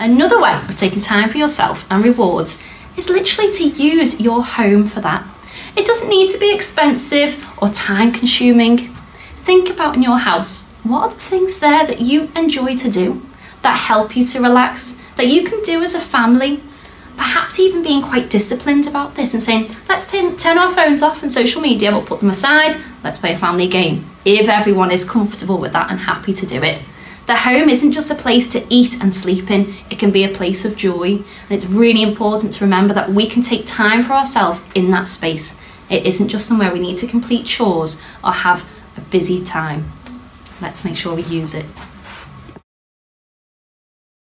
Another way of taking time for yourself and rewards is literally to use your home for that. It doesn't need to be expensive or time consuming. Think about in your house what are the things there that you enjoy to do, that help you to relax, that you can do as a family? Perhaps even being quite disciplined about this and saying, let's t- turn our phones off and social media, we'll put them aside, let's play a family game. If everyone is comfortable with that and happy to do it. The home isn't just a place to eat and sleep in, it can be a place of joy. And it's really important to remember that we can take time for ourselves in that space. It isn't just somewhere we need to complete chores or have a busy time. Let's make sure we use it.